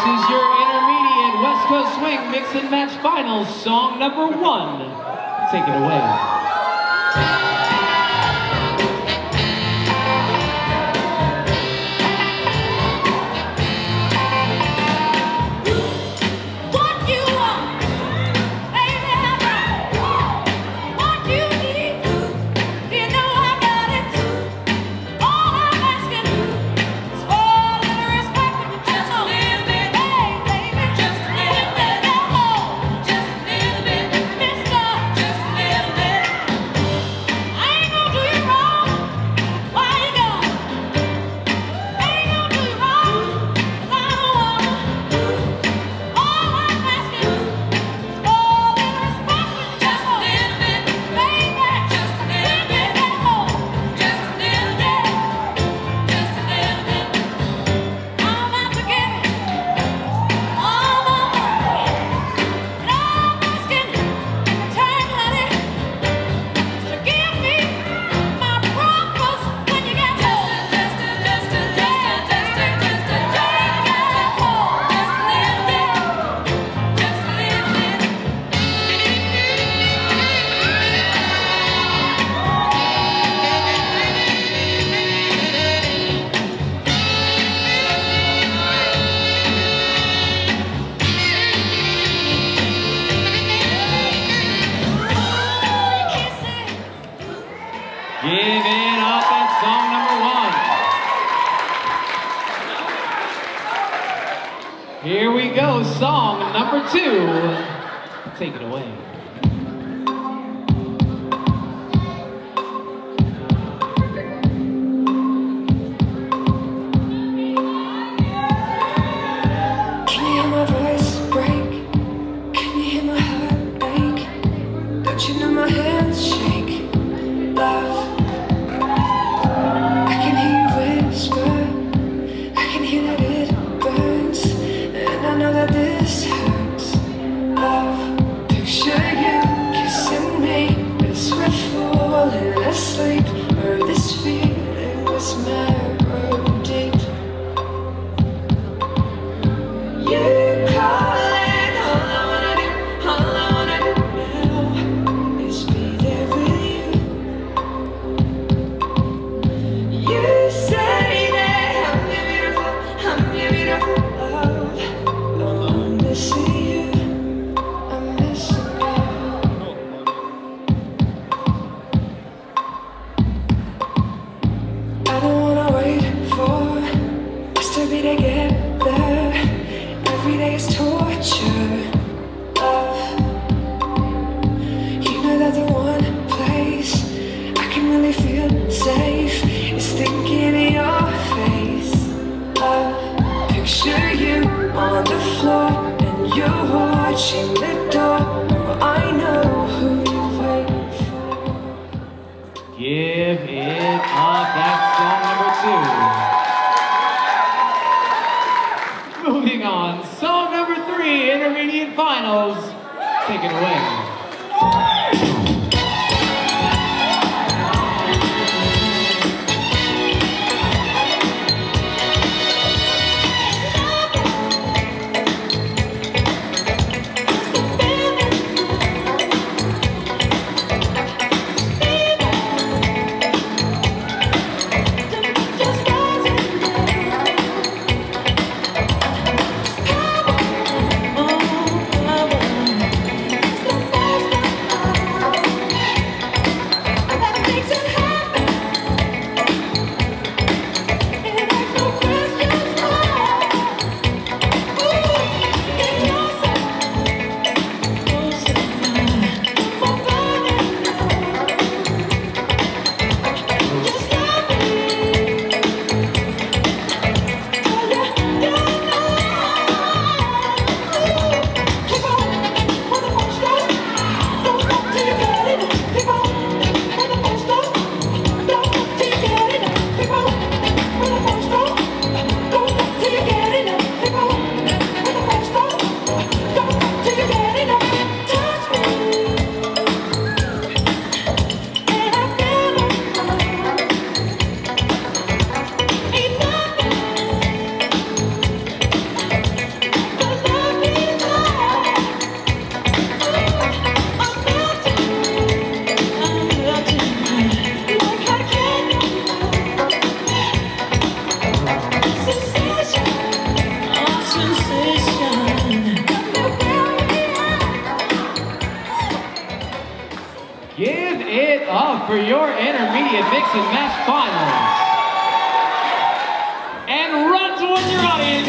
This is your intermediate West Coast Swing Mix and Match Finals, song number one. Take it away. Giving up at song number one. Here we go, song number two. Take it away. the floor and you're watching the door. I know who you're waiting for. Give it up. That's song number two. Moving on, song number three, intermediate finals. Take it away. Up for your intermediate mix and match finals. And run towards your audience